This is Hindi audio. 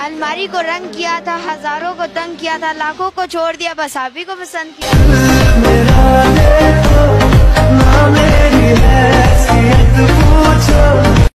अलमारी को रंग किया था, हज़ारों को तंग किया था, लाखों को छोड़ दिया, बस आप ही को पसंद किया।